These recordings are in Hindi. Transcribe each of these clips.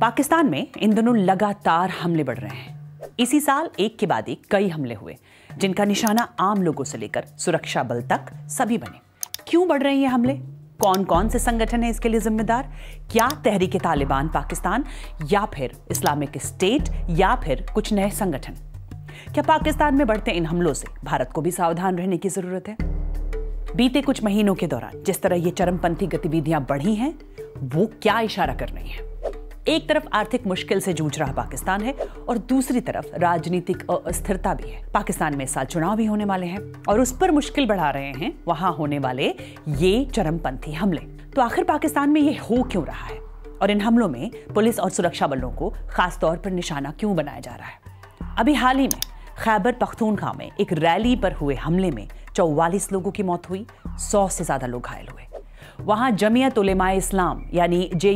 पाकिस्तान में इन दिनों लगातार हमले बढ़ रहे हैं। इसी साल एक के बाद एक कई हमले हुए, जिनका निशाना आम लोगों से लेकर सुरक्षा बल तक सभी बने। क्यों बढ़ रहे हैं ये हमले? कौन कौन से संगठन है इसके लिए जिम्मेदार? क्या तहरीक तालिबान पाकिस्तान, या फिर इस्लामिक स्टेट, या फिर कुछ नए संगठन? क्या पाकिस्तान में बढ़ते इन हमलों से भारत को भी सावधान रहने की ज़रूरत है? बीते कुछ महीनों के दौरान जिस तरह ये चरमपंथी गतिविधियाँ बढ़ी हैं, वो क्या इशारा कर रही हैं? एक तरफ़ आर्थिक मुश्किल से जूझ रहा पाकिस्तान है और दूसरी तरफ़ राजनीतिक अस्थिरता भी है। पाकिस्तान में इस साल चुनाव भी होने वाले हैं और उस पर मुश्किल बढ़ा रहे हैं। वहाँ होने वाले ये चरमपंथी हमले। तो आखिर पाकिस्तान में ये हो क्यों रहा है? और इन हमलों में पुलिस और सुरक्षा बलों को खासतौर पर निशाना क्यों बनाया जा रहा है? अभी हाल ही में खैबर पख्तूनखा में एक रैली पर हुए हमले में चौवालीस लोगों की मौत हुई, सौ से ज़्यादा लोग घायल हुए। वहाँ जमियत उलेमा इस्लाम यानी जे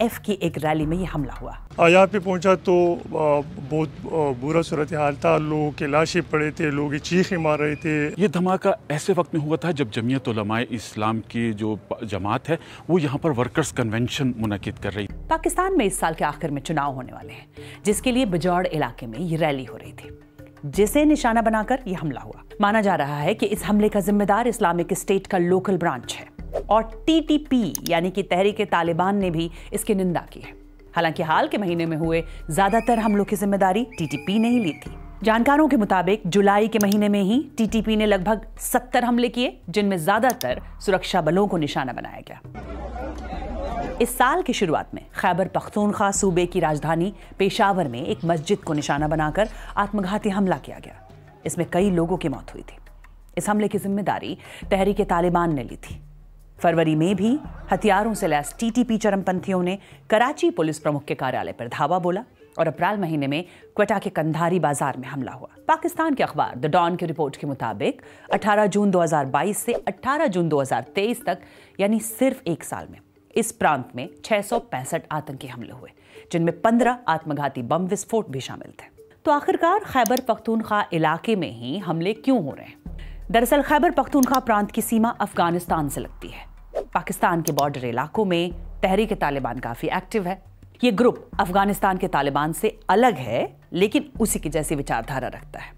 एफ़ की एक रैली में ये हमला हुआ। यहाँ पे पहुँचा तो बहुत बुरा सूरत हाल था। लोगों के लाशें पड़े थे लोग चीखें मार रहे थे। ये धमाका ऐसे वक्त में हुआ था जब जमियत उलेमा इस्लाम की जो जमात है वो यहाँ पर वर्कर्स कन्वेंशन मुनद कर रही। पाकिस्तान में इस साल के आखिर में चुनाव होने वाले हैं जिसके लिए बिजौड़ इलाके में ये रैली हो रही थी जिसे निशाना बनाकर यह हमला हुआ। माना जा रहा है कि इस हमले का जिम्मेदार इस्लामिक स्टेट का लोकल ब्रांच है। और टीटीपी यानी कि तहरीक तालिबान ने भी इसकी निंदा की है। हालाँकि हाल के महीने में हुए ज़्यादातर हमलों की ज़िम्मेदारी टीटीपी ने ही ली थी। जानकारों के मुताबिक, जुलाई के महीने में ही टीटीपी ने लगभग 70 हमले किए, जिनमें ज़्यादातर सुरक्षा बलों को निशाना बनाया गया। इस साल की शुरुआत में खैबर पख्तूनख्वा सूबे की राजधानी पेशावर में एक मस्जिद को निशाना बनाकर आत्मघाती हमला किया गया। इसमें कई लोगों की मौत हुई थी। इस हमले की ज़िम्मेदारी तहरीक तालिबान ने ली थी। फरवरी में भी हथियारों से लैस टीटीपी चरमपंथियों ने कराची पुलिस प्रमुख के कार्यालय पर धावा बोला और अप्रैल महीने में क्वेटा के कंधारी बाज़ार में हमला हुआ। पाकिस्तान के अखबार द डॉन की रिपोर्ट के मुताबिक 18 जून 2022 से 18 जून 2023 तक, यानी सिर्फ़ एक साल में, इस प्रांत में पैंसठ आतंकी हमले हुए, जिनमें 15 आत्मघाती बम विस्फोट भी शामिल थे। तो आखिरकार खैबर पख्तूनख्वा इलाके में ही हमले क्यों हो रहे हैं? दरअसल खैबर पख्तूनख्वा प्रांत की सीमा अफ़गानिस्तान से लगती है। पाकिस्तान के बॉर्डर इलाकों में तहरीक तालिबान काफ़ी एक्टिव है। ये ग्रुप अफ़गानिस्तान के तालिबान से अलग है, लेकिन उसी की जैसी विचारधारा रखता है।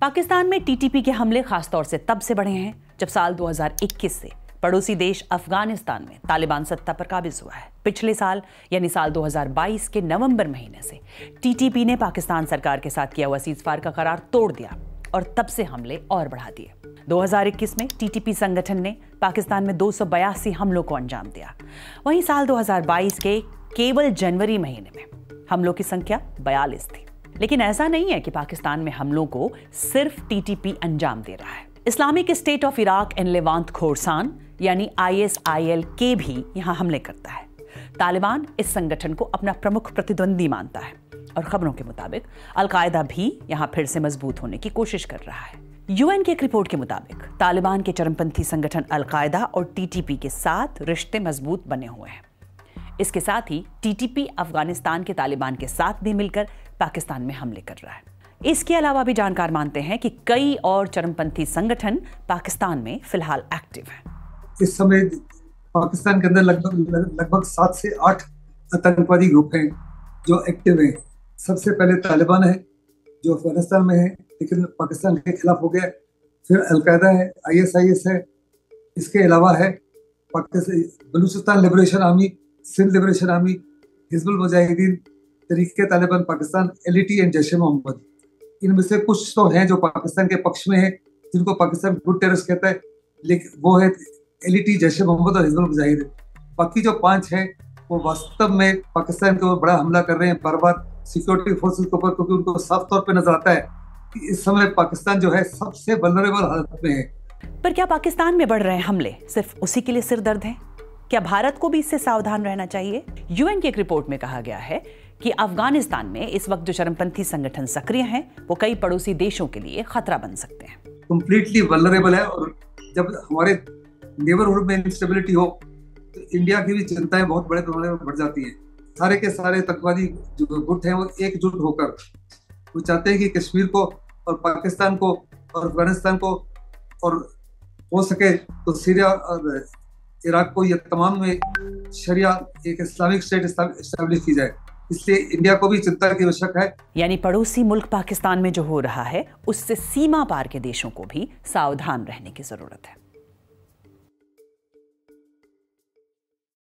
पाकिस्तान में टीटीपी के हमले खासतौर से तब से बढ़े हैं, जब साल 2021 से पड़ोसी देश अफ़गानिस्तान में तालिबान सत्ता पर काबिज हुआ है। पिछले साल, यानी साल 2022 के नवंबर महीने से, टीटीपी ने पाकिस्तान सरकार के साथ किया हुआ सीजफायर का करार तोड़ दिया और तब से हमले और बढ़ा दिए। 2021 में टीटीपी संगठन ने पाकिस्तान में दो सौ बयासी हमलों को अंजाम दिया। वहीं साल 2022 के केवल जनवरी महीने में हमलों की संख्या बयालीस थी। लेकिन ऐसा नहीं है कि पाकिस्तान में हमलों को सिर्फ़ टीटीपी अंजाम दे रहा है। Islamic State of Iraq and Levant Khorasan, यानी आईएसआईएल के भी यहाँ हमले करता है। तालिबान इस संगठन को अपना प्रमुख प्रतिद्वंदी मानता है और खबरों के मुताबिक अलकायदा भी यहाँ फिर से मज़बूत होने की कोशिश कर रहा है। यूएन की एक रिपोर्ट के मुताबिक, तालिबान के चरमपंथी संगठन अलकायदा और टीटीपी के साथ रिश्ते मज़बूत बने हुए हैं। इसके साथ ही टीटीपी अफ़गानिस्तान के तालिबान के साथ भी मिलकर पाकिस्तान में हमले कर रहा है। इसके अलावा भी जानकार मानते हैं कि कई और चरमपंथी संगठन पाकिस्तान में फ़िलहाल एक्टिव हैं। इस समय पाकिस्तान के अंदर लगभग लगभग सात से आठ आतंकवादी ग्रुप हैं जो एक्टिव हैं। सबसे पहले तालिबान है जो अफ़गानिस्तान में है, लेकिन पाकिस्तान के खिलाफ हो गया। फिर अलकायदा है आईएसआईएस है, इसके अलावा है Balochistan Liberation Army, Sindh Liberation Army, Hizbul Mujahideen तरीके Taliban, Pakistan, L E T and Jaish Mohammed. इनमें से कुछ तो हैं जो पाकिस्तान के पक्ष में है, जिनको पाकिस्तान गुड टेररिस्ट कहता है, लेकिन वो है L E T, Jaish Mohammed और हिजबुल मुजाहिदीन। बाकी जो पाँच हैं वो वास्तव में पाकिस्तान के ऊपर बड़ा हमला कर रहे हैं बार बार सिक्योरिटी फोर्सेस के ऊपर क्योंकि उनको साफ़ तौर पे नज़र आता है कि इस समय पाकिस्तान जो है सबसे वनरेबल हालत में है। पर क्या पाकिस्तान में बढ़ रहे हमले सिर्फ़ उसी के लिए सिर दर्द है? क्या भारत को भी इससे सावधान रहना चाहिए? यूएन की एक रिपोर्ट में कहा गया है कि अफ़गानिस्तान में इस वक्त जो चरमपंथी संगठन सक्रिय हैं वो कई पड़ोसी देशों के लिए खतरा बन सकते हैं। कंप्लीटली वनरेबल है और जब हमारे नेबरहुड में इंस्टेबिलिटी हो इंडिया की भी चिंताएँ बहुत बड़े पैमाने पर बढ़ जाती हैं। सारे के सारे तत्वादी जो गुट हैं, वो एकजुट होकर वो चाहते हैं कि कश्मीर को और पाकिस्तान को और अफ़गानिस्तान को और हो सके तो सीरिया और इराक को ये तमाम में शरिया एक इस्लामिक स्टेट इस्टेब्लिश की जाए। इसलिए इंडिया को भी चिंता की आवश्यक है। यानी पड़ोसी मुल्क पाकिस्तान में जो हो रहा है, उससे सीमा पार के देशों को भी सावधान रहने की ज़रूरत है।